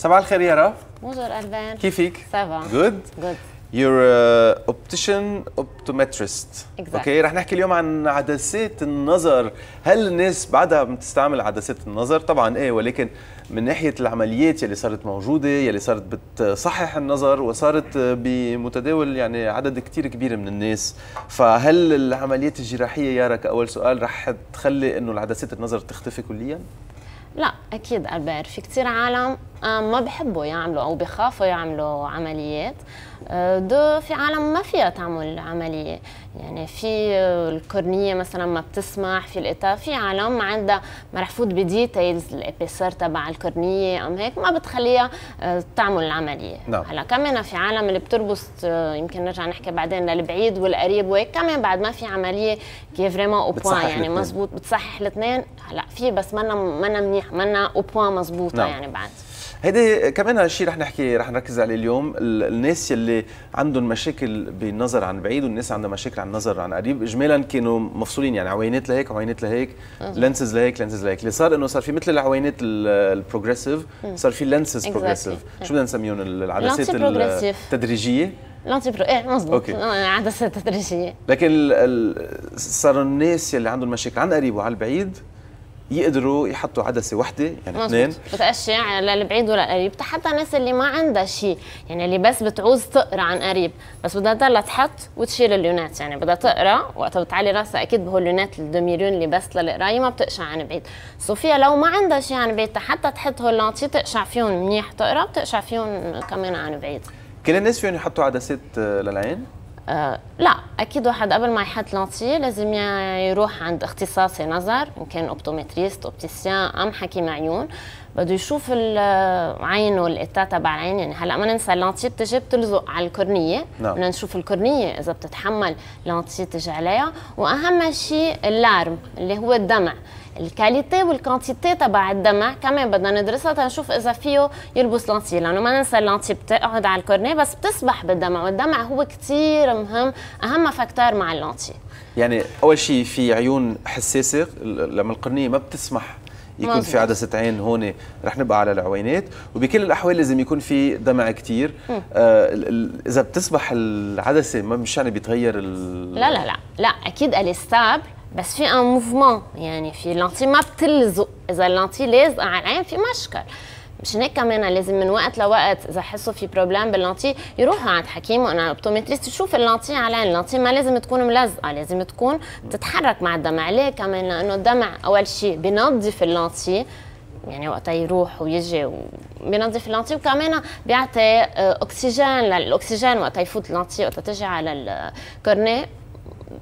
صباح الخير يارا Bonjour Alban. كيفك؟ Good. You're a optician optometrist. Exactly. أوكي رح نحكي اليوم عن عدسات النظر، هل الناس بعدها بتستعمل عدسات النظر؟ طبعا إيه ولكن من ناحية العمليات يلي صارت موجودة يلي صارت بتصحح النظر وصارت بمتداول يعني عدد كتير كبير من الناس، فهل العمليات الجراحية يارا كاول سؤال رح تخلي إنه العدسات النظر تختفي كليا؟ لا أكيد ال peur في كثير عالم ما بحبوا يعملوا أو بخافوا يعملوا عمليات. آه، deux في عالم ما فيها تعمل عملية. يعني في آه، ال cornée مثلا ما بتسمح في الإطار في عالم ما عندها ما رح فوت ب details ال épaisseur تبع ال cornée أم هيك ما بتخليها تعمل العملية نعم. هلا كمان في عالم اللي بتربط يمكن نرجع نحكي بعدين للبعيد والقريب وهيك كمان بعد ما في عملية qui vraiment au point يعني مزبوط بتصحح الاثنين. هلا في بس منا منا منيح منا au point مزبوطه نعم. يعني بعد. هيدي كمان هالشيء رح نحكي رح نركز عليه اليوم. الناس يلي عندهم مشاكل بالنظر عن بعيد والناس عندها مشاكل عن النظر عن قريب اجمالا كانوا مفصولين يعني عوينات لهيك وعوينات لهيك lenses لهيك lenses لهيك. اللي صار إنه صار في مثل العوينات ال progressive صار في lenses progressive شو بدنا نسميهم؟ العدسات التدريجية؟ lentilles pro إيه مزبوط okay. عدسات تدريجية. لكن صاروا الناس يلي عندهم مشاكل عن قريب وعن البعيد يقدروا يحطوا عدسة وحدة يعني اثنين. بتاشع للبعيد ولا قريب. حتى الناس اللي ما عندها شيء يعني اللي بس بتعوز تقرا عن قريب بس بدها تضلها تحط وتشيل ال lunettes. يعني بدها تقرا وقتها بتعلي راسها أكيد بهول ال lunettes ال demi-rondes اللي بس للقرايه ما بتقشع عن بعيد. صوفيا لو ما عندها شيء عن بعيد حتى تحط هول lentilles تقشع فيهم منيح. تقرا بتقشع فيهم كمان عن بعيد. كل الناس فيهم يحطوا عدسات للعين؟ آه لا أكيد واحد قبل ما يحط lentilles لازم يروح عند اختصاصي نظر إن كان optométriste opticien أم حكيم عيون. بده يشوف عينه ال état تبع العين. يعني هلأ ما ننسى ال lentilles بتجي بتلزق على ال cornée. نعم. بدنا نشوف ال cornée إذا بتتحمل lentilles تجي عليها. وأهم شيء ال larmes اللي هو الدمع. ال qualité وال quantité تبع الدمع. كمان بدنا ندرسها تنشوف إذا فيه يلبس lentilles لأنه ما ننسى ال lentilles بتقعد على ال cornée بس بتسبح بالدمع والدمع هو كثير مهم أهم facteur مع ال lentilles. يعني أول شيء في عيون حساسة لما القرنية ما بتسمح يكون مزبوط. في عدسة عين هون رح نبقى على العوينات. وبكل الأحوال لازم يكون في دمع كثير آه إذا بتسبح العدسة ما مش يعني بيتغير لا لا لا لا أكيد c'est stable بس في un mouvement يعني في lentilles ما بتلزق. إذا ال lentilles لازقه على العين في مشكل. مش هيك كمان لازم من وقت لوقت إذا حسوا في problème بال lentilles يروحوا عند حكيم وأنا optométriste يشوف ال lentilles على العين. ال lentilles ما لازم تكون ملزقة لازم تكون بتتحرك مع الدمع. ليه كمان؟ لأنه الدمع أول شيء بينظف ال lentilles يعني وقتها يروح ويجي وبينظف ال lentilles وكمان بيعطي آه، اكسجين للأكسجين وقتها يفوت ال lentilles وقتها تجي على ال cornée.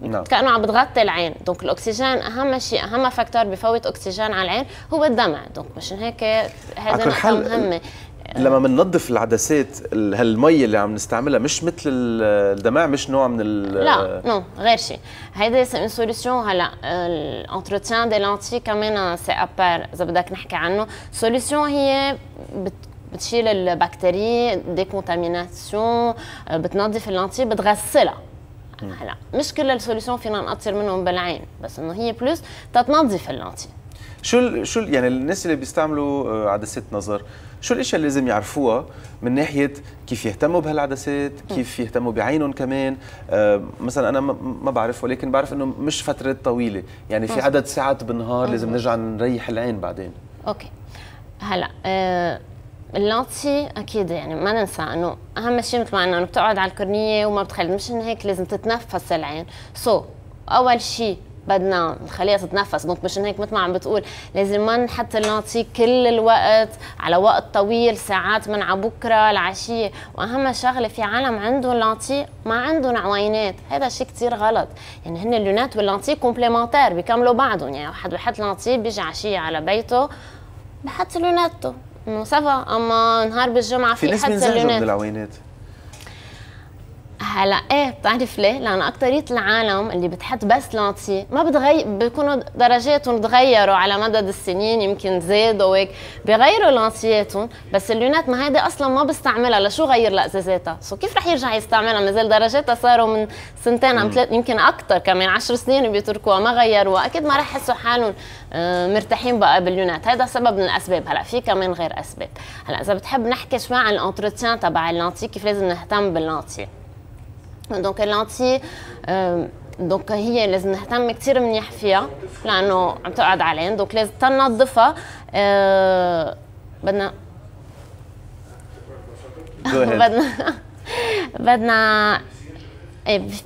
نعم. كأنه عم بتغطي العين. donc الأكسجين أهم شيء أهم facteur بفوت أكسجين على العين هو الدمع. donc مشان هيك هذا نقطة مهمة. لما بننظف العدسات هالمي اللي عم نستعملها مش مثل الدمع مش نوع من ال لا نو غير شيء. هيدي c'est solution هلا l'entretien des lentilles كمان c'est à part إذا بدك نحكي عنه. solution هي بت بتشيل ال bactéries décontamination بتنظف ال lentilles بتغسلها. هلا مش كل ال solutions فينا نقطر منهم بالعين بس إنه هي plus تتنظف ال lentilles شو شو يعني الناس اللي بيستعملوا آه، عدسات نظر شو الأشياء اللي لازم يعرفوها من ناحية كيف يهتموا بهالعدسات كيف يهتموا بعينهم كمان؟ آه مثلا أنا ما بعرف ولكن بعرف إنه مش فترة طويلة. يعني في عدد ساعات بالنهار لازم نرجع نريح العين بعدين. okay. هلا آه ال lentilles أكيد يعني ما ننسى إنه أهم شيء مثل ما قلنا إنه بتقعد على ال cornée وما بتخلي مش هيك لازم تتنفس العين. so, أول شيء بدنا نخليها تتنفس donc مشان هيك مثل ما عم بتقول لازم ما نحط ال lentilles كل الوقت على وقت طويل ساعات من على بكرة العشية. وأهم شغلة في عالم عندهم lentilles ما عندهم عوينات هذا شيء كثير غلط. يعني هن ال lunettes وال lentilles complémentaires بيكملوا بعضهم. يعني واحد بحط lentilles بيجي عشية على بيته بحط لوناته. انه ça va أما نهار بالجمعة في, في ناس بينزعجوا من العوينات هلا إيه بتعرف ليه؟ لأنه اكثريه العالم اللي بتحط بس lentilles ما بتغير بيكونوا درجاتهم تغيروا على مدد السنين يمكن زادوا وهيك. بيغيروا لانتياتهم بس ال lunettes ما هيدي أصلا ما بستعملها. لشو غير قزازاتها؟ so كيف رح يرجع يستعملها؟ مازال درجاتها صاروا من سنتين عم ثلاث يمكن أكثر كمان 10 سنين بيتركوها ما غيروها. أكيد ما رح يحسوا حالهم آه، مرتاحين بقى بال lunettes هذا سبب من الأسباب. هلا في كمان غير أسباب. هلا إذا بتحب نحكي شوي عن l'entretien تبع ال lentilles كيف لازم نهتم بال lentilles؟ donc ال lentilles donc هي لازم نهتم كثير منيح فيها لأنه عم تقعد علينا donc لازم تنظفها. أه بدنا بدنا بدنا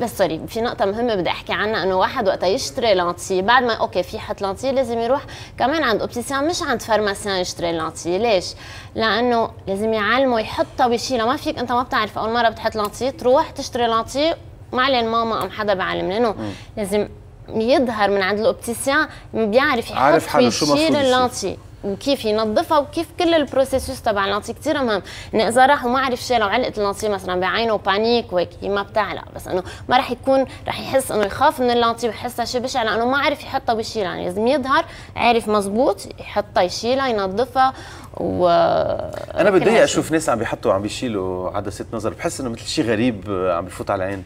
بس sorry في نقطة مهمة بدي أحكي عنها إنه واحد وقت يشتري lentilles بعد ما okay في حط lentilles لازم يروح كمان عند opticien مش عند pharmacien يشتري lentilles. ليش؟ لأنه لازم يعلمه يحطها ويشيلها ما فيك أنت ما بتعرف أول مرة بتحط lentilles تروح تشتري lentilles ما عليه الماما أم حدا بعلم لأنه لازم يظهر من عند ال opticien بيعرف يحط ويشيل ال lentilles وكيف ينظفها وكيف كل ال processus تبع ال lentilles كثير مهم. انه إذا راح وما عرف شيء لو علقت ال lentilles مثلا بعينه panique وهيك هي ما بتعلق بس إنه ما راح يكون راح يحس إنه يخاف من ال lentilles ويحسها شيء بشع لأنه ما عرف يحطها ويشيلها يعني لازم يظهر عارف مزبوط يحطها يشيلها ينظفها و أنا بدي أشوف ناس عم بيحطوا عم بيشيلوا عدسات نظر بحس إنه مثل شيء غريب عم بفوت على العين.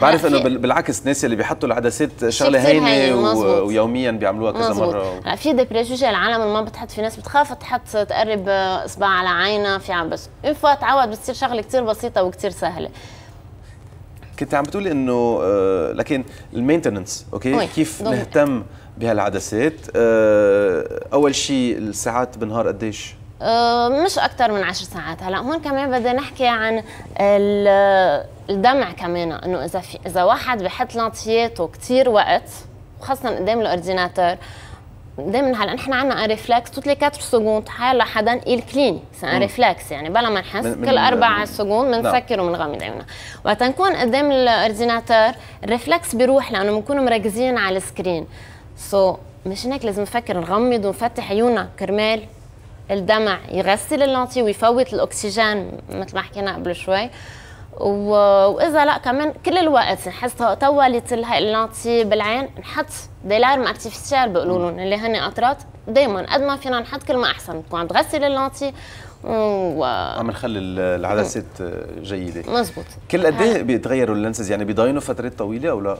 بعرف إنه بالعكس الناس اللي بيحطوا العدسات شغلة هينه ويوميا بيعملوها كذا. مرة لا في des préjugés العالم ما بتحط في ناس بتخاف تحط تقرب إصبع على عينها في عم بس une fois تعود بتصير شغلة كثير بسيطة وكثير سهلة كنت عم بتقولي إنه آه، لكن المينتننس أوكي وي. كيف. نهتم بهالعدسات آه، أول شيء الساعات بالنهار قديش آه، مش أكثر من عشر ساعات هلأ هون كمان بدنا نحكي عن الدمع كمان إنه إذا في إذا واحد بحط لانتياته كثير وقت خاصه قدام الأورديناتور دائما هلا نحن عندنا ان ريفلكس توت لي 4 سكوند حيلا حدا الكليني سي ان ريفلكس يعني بلا ما نحس كل أربع سكوند بنسكر وبنغمض عيوننا وقت نكون قدام ال ordinateur ال réflexe بيروح لأنه بنكون مركزين على ال screen. so, مشان هيك لازم نفكر نغمض ونفتح عيوننا كرمال الدمع يغسل ال lentilles ويفوت الأكسجين مثل ما حكينا قبل شوي. وإذا لا كمان كل الوقت نحس طولت ال lentilles بالعين نحط des larmes artificielles بيقولوا لهم اللي هن قطرات دائما قد ما فينا نحط كل ما أحسن. تكون عم تغسل ال lentilles و... عم نخلي العدسات جيدة. مزبوط. كل قد إيه بيتغيروا ال lenses؟ يعني بيضاينوا فترات طويلة أو لا؟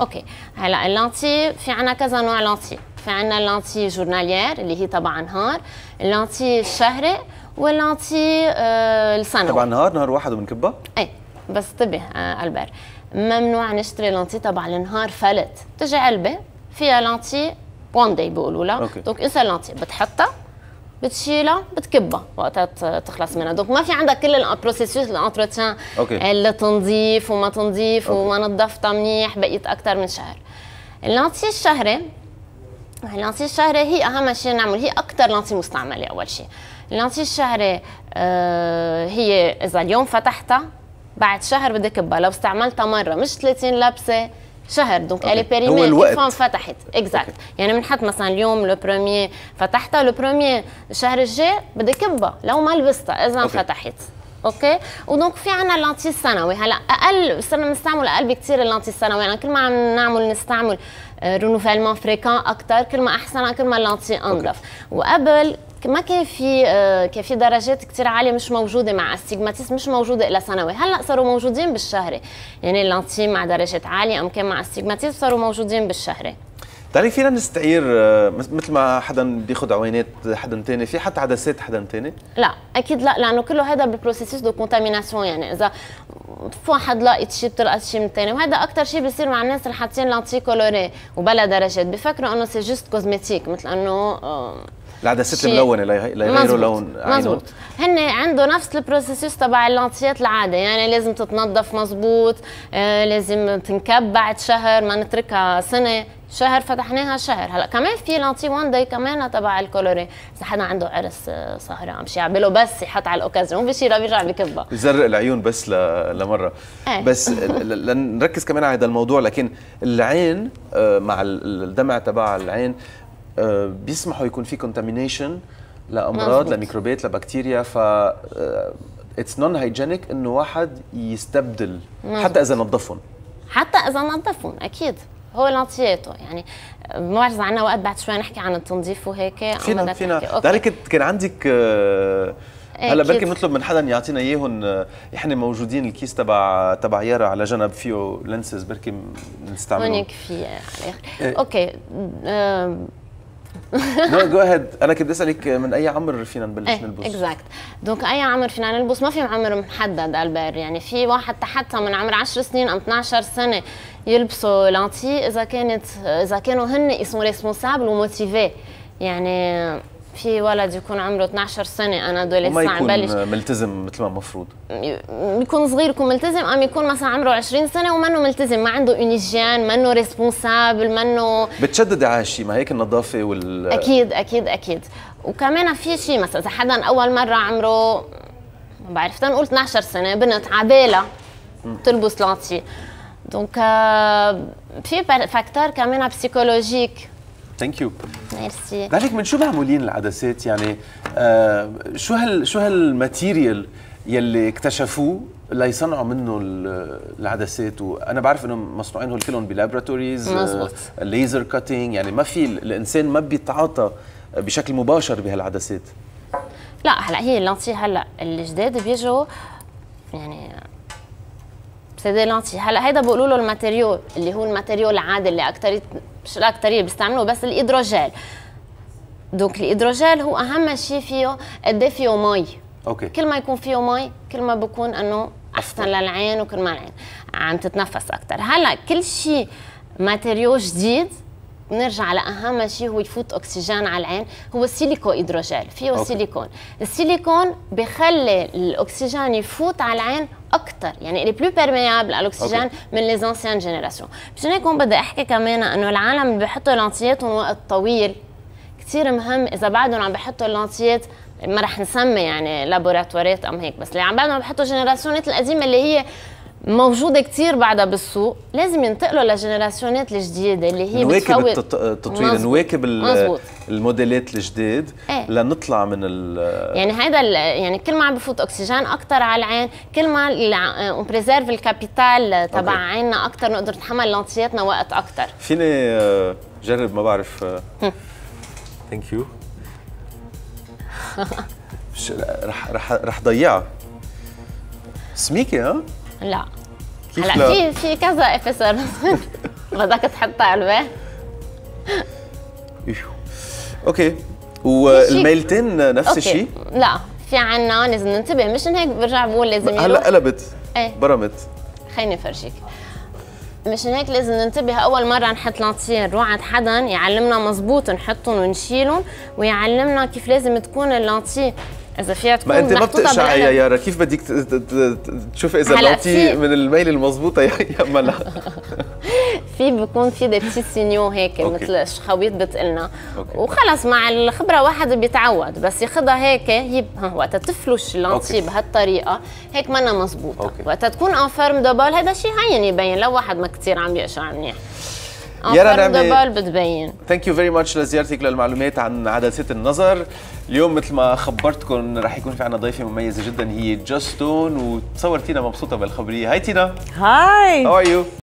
okay. هلا ال lentilles في عنا كذا نوع lentilles في عنا ال lentilles journalières اللي هي تبع نهار ال lentilles الشهري وال lentilles آه السنوي تبع نهار نهار واحد وبنكبها؟ إيه بس انتبه آه البر ممنوع نشتري lentilles تبع النهار فلت. تجي علبة فيها lentilles one day بيقولوا لها donc انسى lentilles بتحطها بتشيلها بتكبها وقتها تخلص منها. donc ما في عندك كل ال processus ال entretien التنظيف وما تنظيف okay. وما نظفتها منيح بقيت أكثر من شهر. ال lentilles الشهري ال lentilles الشهري هي أهم شيء نعمل هي أكثر lentilles مستعملة أول شيء. ال lentilles الشهري آه هي إذا اليوم فتحتها بعد شهر بدك كبها لو استعملتها مرة مش 30 لبسة شهر. donc elle est périmée الوقت فتحت. exact يعني بنحط مثلا اليوم le premier فتحتها le premier الشهر الجاي بدي كبها لو ما لبستها إذا okay. فتحت. okay؟ و donc في عنا ال lentilles السنوي هلأ أقل صرنا بنستعمل أقل بكثير ال lentilles السنوي يعني كل ما عم نعمل نستعمل renouvellement fréquent أكثر كل ما أحسن كل ما ال lentilles انظف وقبل ما كان في آه، كان في درجات كثير عالية مش موجودة مع astigmatisme مش موجودة إلا سنوي هلأ صاروا موجودين بالشهري يعني ال lentilles مع درجات عالية أم كان مع astigmatisme صاروا موجودين بالشهري تعرفي فينا نستعير آه، مثل ما حدا بياخذ عوينات حدا ثاني في حتى عدسات حدا ثاني لا أكيد لا لأنه كله هذا بال processus de contamination يعني إذا واحد لاقط شيء بتلقط شيء من الثاني وهذا أكثر شيء بيصير مع الناس اللي حاطين lentilles colorées وبلا درجات. بفكروا إنه c'est juste cosmétique مثل إنه آه، العدسات الملونه ليغيروا لون مزبوط. هن عنده نفس ال processus تبع ال lentille ات العادة يعني لازم تتنظف مزبوط آه لازم تنكب بعد شهر ما نتركها سنة. شهر فتحناها شهر. هلا كمان في lentilles one day كمان تبع ال colorées. إذا حدا عنده عرس سهره عم شي يعمله بس يحط على ال occasion بشيلها بيرجع بكبها يزرق العيون بس لمرة. إيه. بس لنركز كمان على هذا الموضوع لكن العين آه، مع الدمع تبع العين آه، بيسمحوا يكون في contamination لأمراض. لميكروبات لبكتيريا ف آه، it's non hygienic إنه واحد يستبدل مزبوط. حتى إذا نظفهم حتى إذا نظفهم أكيد هو lentille اته يعني ما بعرف عندنا وقت بعد شوي نحكي عن التنظيف وهيك فينا فينا. ذلك كان عندك آه، إيه، هلا. بركي بنطلب من حدا يعطينا إياهم آه، إحنا موجودين الكيس تبع تبع يارا على جنب فيه lenses بركي بنستعملهم هونيك في على إيه. الآخر okay آم، نو جو اهيد أنا كنت أسألك من أي عمر فينا نبلش إيه نلبس؟ exact donc أي عمر فينا نلبس؟ ما في عمر محدد البر يعني في واحد تحتها من عمر 10 سنين أم 12 سنة يلبسوا lentilles إذا كانت إذا كانوا هن اسمه responsables و motivés يعني في ولد يكون عمره 12 سنة un adolescent عم بلش. يكون ملتزم مثل ما المفروض يكون صغير يكون ملتزم أم يكون مثلا عمره 20 سنة ومنه ملتزم ما عنده une hygiène منه responsable منه بتشددي على شيء ما هيك النظافة وال أكيد أكيد أكيد. وكمان في شيء مثلا إذا حدا أول مرة عمره ما بعرف تنقول 12 سنة بنت عبالة تلبس lentilles. donc آه، في facteur كمان psychologique thank you merci ذلك من شو معمولين العدسات؟ يعني آه شو هال شو هال material يلي اكتشفوه ليصنعوا منه ال- العدسات؟ وأنا بعرف إنهم مصنوعين هول كلهم ب laboratories. laser cutting يعني ما في الإنسان ما بيتعاطى بشكل مباشر بهالعدسات. لا هلا هي ال lentilles هلا الجداد بيجوا يعني c'est des lentilles هلا هيدا بيقولوا له ال matériel اللي هو ال matériel العادي اللي أكتريت مش الاكتريه بيستعملوه بس ال hydrogel donc ال hydrogel هو أهم شيء فيه قد إيه فيه مي. okay. كل ما يكون فيه مي كل ما بكون إنه أحسن. للعين وكل ما العين عم تتنفس أكثر هلأ كل شيء matériel جديد بنرجع لأهم شيء هو يفوت أكسجين على العين هو ال silico hydrogel فيه okay. سيليكون. السيليكون بخلي الأكسجين يفوت على العين أكثر يعني اللي plus perméable على الاكسجين. من les anciennes générations مشان هيك هون بدي احكي كمان انه العالم اللي بيحطوا lentille اتهم وقت طويل كثير مهم اذا بعدهم عم بحطوا ال lentille ات ما رح نسمي يعني laboratoire ات ام هيك بس اللي عم بعدهم عم بحطوا génération ات القديمه اللي هي موجودة كثير بعدها بالسوق لازم ينتقلوا لل génération ات الجديده اللي هي نواكب بتفوت التطوير مزبوط. نواكب مزبوط. الموديلات الجديد إيه. لنطلع من ال يعني ال- يعني كل ما عم بفوت أكسجين أكثر على العين كل ما اون بريزيرف الكابيتال تبع. عيننا أكثر نقدر نتحمل لانتياتنا وقت أكثر فيني آه، جرب ما بعرف ثانك يو رح رح رح ضيعها سميكه ها لا. هلا لا؟ في في كذا افسر بدك تحطها قلبه إيشو. أوكي. والميلتين نفس. الشيء؟ لا. في عنا لازم ننتبه. مشان هيك برجع بقول لازم هلا قلبت. إيه. برمت. خليني أفرجيك. مشان هيك لازم ننتبه. أول مرة نحط lentilles. نروح عند حدا. يعلمنا مزبوط نحطهم ونشيلهم. ويعلمنا كيف لازم تكون ال lentille إذا فيها تكون ما أنت ما بتقشعي يا. يارا كيف بدك تشوفي إذا في- من الميل المضبوطه يا لا في بيكون في des petits signaux هيك okay. مثل الشخاويط بتقلنا. وخلص مع الخبرة واحد بيتعود بس ياخذها هيك هي ها، وقتها تفلش ال lentille okay. بهالطريقه هيك منا مزبوطه okay. وقتها تكون envers مدبل هذا شيء هين يبين لو واحد ما كثير عم يقشع منيح يارا نعمة- دبل بتبين. thank you very much لزيارتك للمعلومات عن عدسات النظر. اليوم مثل ما خبرتكم رح يكون في عنا ضيفة مميزة جدا هي جاستون وتصورتينا مبسوطة بالخبرية. hi تينا. hi. how are you